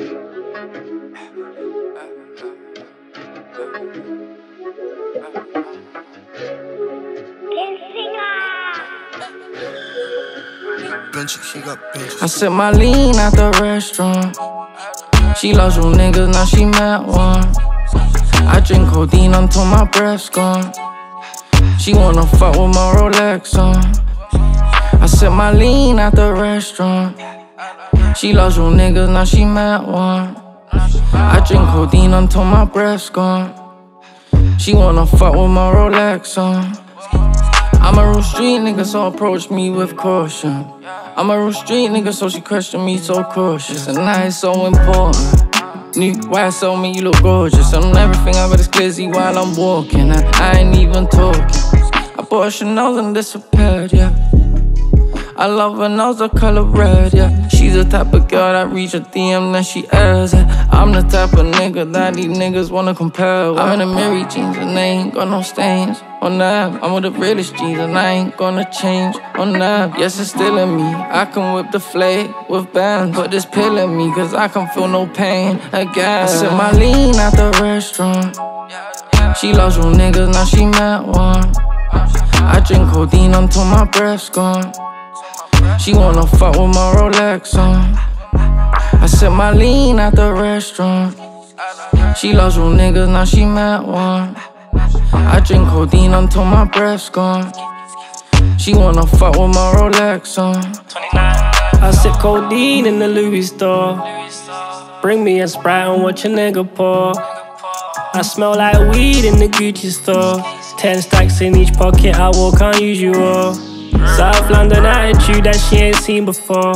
I sip my lean at the restaurant. She loves you niggas, now she met one. I drink codeine until my breath's gone. She wanna fuck with my Rolex on. I sip my lean at the restaurant. She loves you niggas, now she met one. I drink codeine until my breath's gone. She wanna fuck with my Rolex on. I'm a real street nigga, so approach me with caution. I'm a real street nigga, so she question me so cautious. And is so important. New YSL me, you look gorgeous. I'm everything I but it's glizzy while I'm walking. And I ain't even talking. I bought Chanel and disappeared, yeah. I love her nose the color red, yeah. She's the type of girl that reach a DM, then she airs it. I'm the type of nigga that these niggas wanna compare with. I'm in Amiri jeans and they ain't got no stains on that. I'm with the realest jeans and I ain't gonna change on that. Yes, it's still in me. I can whip the flake with bands, put this pill in me, cause I can feel no pain again. I sip my lean at the restaurant. She loves you niggas, now she met one. I drink codeine until my breath's gone. She wanna fuck with my Rolex on. I sip my lean at the restaurant. She loves you niggas, now she met one. I drink codeine until my breath's gone. She wanna fuck with my Rolex on. I sip codeine in the Louis store. Bring me a Sprite and watch a nigga pour. I smell like weed in the Gucci store. Ten stacks in each pocket, I walk unusual. South London attitude that she ain't seen before.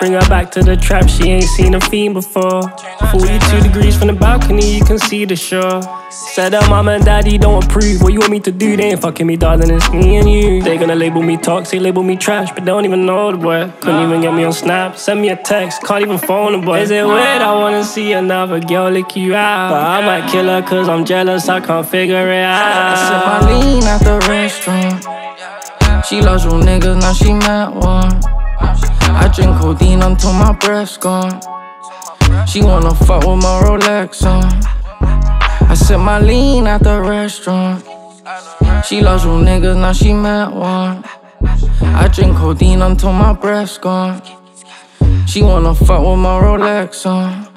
Bring her back to the trap, she ain't seen a fiend before. 42 degrees from the balcony, you can see the shore. Said her mom and daddy don't approve. What you want me to do? They ain't fucking me, darling. It's me and you. They gonna label me toxic, label me trash, but they don't even know the boy. Couldn't even get me on Snap. Send me a text, can't even phone the boy. Is it weird? I wanna see another girl lick you out. But I might kill her cause I'm jealous, I can't figure it out. I sip my She loves you niggas, now she met one. I drink codeine until my breath's gone. She wanna fuck with my Rolex on. I sip my lean at the restaurant. She loves you niggas, now she met one. I drink codeine until my breath's gone. She wanna fuck with my Rolex on.